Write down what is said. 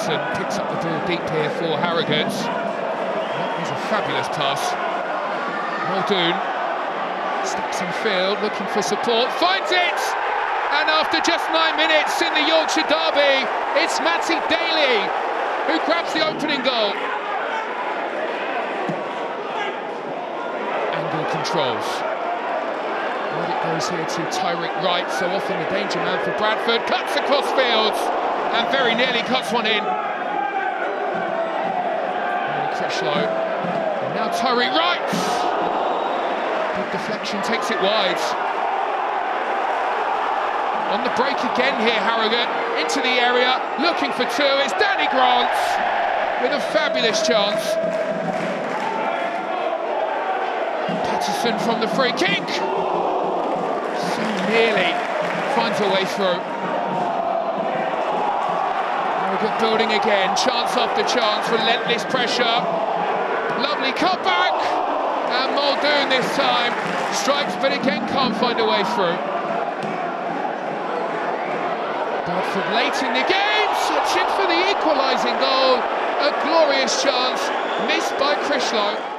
Patterson picks up the ball deep here for Harrogate. That was a fabulous pass. Muldoon steps in field, looking for support, finds it! And after just nine minutes in the Yorkshire Derby, it's Matty Daly who grabs the opening goal. Angol controls. And it goes here to Tyreik Wright, so often the danger man for Bradford. Cuts across fields and very nearly cuts one in. And now Tyreik Wright. Good deflection takes it wide. On the break again here, Harrogate into the area, looking for two. It's Danny Grant with a fabulous chance. Patterson from the free kick. So nearly finds a way through. Building again, chance after chance, relentless pressure. Lovely cutback. And Muldoon this time strikes, but again can't find a way through. Bradford late in the game, searching for the equalising goal. A glorious chance, missed by Critchlow.